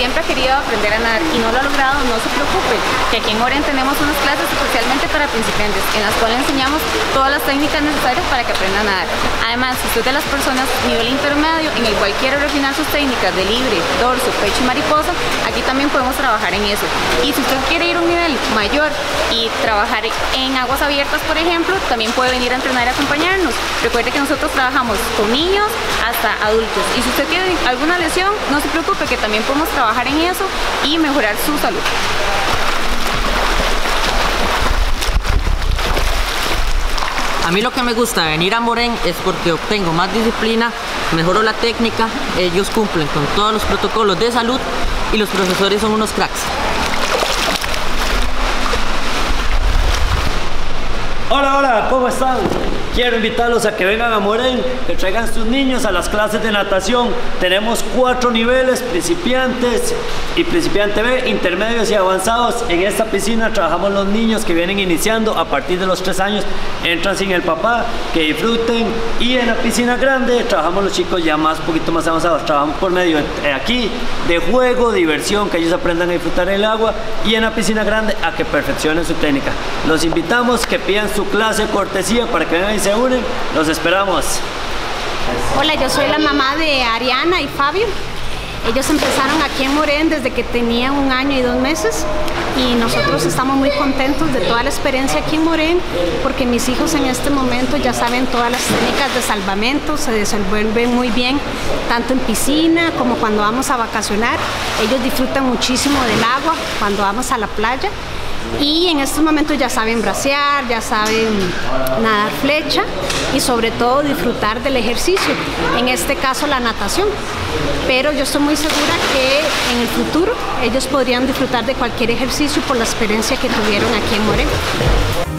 siempre ha querido aprender a nadar y no lo ha logrado, no se preocupe, que aquí en Moren tenemos unas clases principiantes, en las cuales enseñamos todas las técnicas necesarias para que aprendan a nadar. Además, si usted de las personas nivel intermedio en el cual quiere refinar sus técnicas de libre, dorso, pecho y mariposa, aquí también podemos trabajar en eso. Y si usted quiere ir a un nivel mayor y trabajar en aguas abiertas, por ejemplo, también puede venir a entrenar y acompañarnos. Recuerde que nosotros trabajamos con niños hasta adultos. Y si usted tiene alguna lesión, no se preocupe que también podemos trabajar en eso y mejorar su salud. A mí lo que me gusta venir a Morén es porque obtengo más disciplina, mejoro la técnica, ellos cumplen con todos los protocolos de salud y los profesores son unos cracks. Hola, hola, ¿cómo están? Quiero invitarlos a que vengan a Morén, que traigan sus niños a las clases de natación. Tenemos cuatro niveles, principiantes y principiante B, intermedios y avanzados. En esta piscina trabajamos los niños que vienen iniciando a partir de los tres años, entran sin el papá, que disfruten. Y en la piscina grande trabajamos los chicos ya más, poquito más avanzados. Trabajamos por medio eh, aquí de juego, diversión, que ellos aprendan a disfrutar el agua. Y en la piscina grande a que perfeccionen su técnica. Los invitamos que pidan su clase cortesía para que vengan y se unen. Los esperamos. Hola, yo soy la mamá de Ariana y Fabio. Ellos empezaron aquí en Morén desde que tenían un año y dos meses y nosotros estamos muy contentos de toda la experiencia aquí en Morén porque mis hijos en este momento ya saben todas las técnicas de salvamento, se desenvuelven muy bien tanto en piscina como cuando vamos a vacacionar. Ellos disfrutan muchísimo del agua cuando vamos a la playa y en estos momentos ya saben bracear, ya saben nadar flecha y sobre todo disfrutar del ejercicio, en este caso la natación. Pero yo estoy muy segura que en el futuro ellos podrían disfrutar de cualquier ejercicio por la experiencia que tuvieron aquí en Moreno.